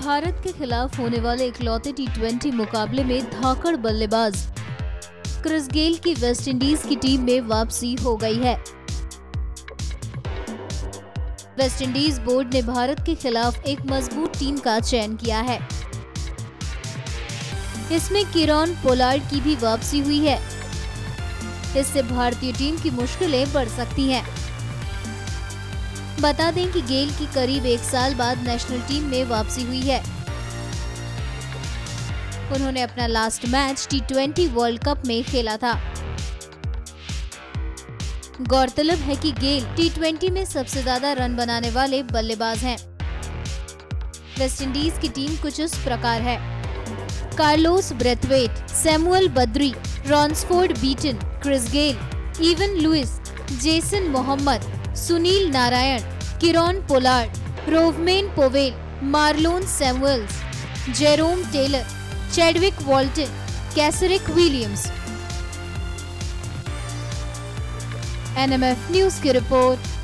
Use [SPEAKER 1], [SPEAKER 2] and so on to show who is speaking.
[SPEAKER 1] भारत के खिलाफ होने वाले इकलौते टी मुकाबले में धाकड़ बल्लेबाज। क्रिस गेल की वेस्टइंडीज की टीम में वापसी हो गई है। वेस्टइंडीज बोर्ड ने भारत के खिलाफ एक मज़बूत टीम का चयन किया है। इसमें किरण पोलार्ड की भी वापसी हुई है। इससे भारतीय टीम की मुश्किलें बढ़ सकती हैं। बता दें कि गेल की करीब एक साल बाद नेशनल टीम में वापसी हुई है। उन्होंने अपना last match T World Cup में खेला था। गौरतलब है कि गेल टी में सबसे ज़्यादा रन बनाने वाले बल्लेबाज हैं। वेस्टइंडीज की टीम कुछ उस प्रकार है। Carlos Brathwaite, Samuel Badree, Ronsford Beaton, Chris Gayle, Evin Lewis, Jason Mohammed, Sunil Narine Kieron Pollard, Rovman Powell, Marlon Samuels, Jerome Taylor, Chadwick Walton, Kesrick Williams. NMF news की रिपोर्ट।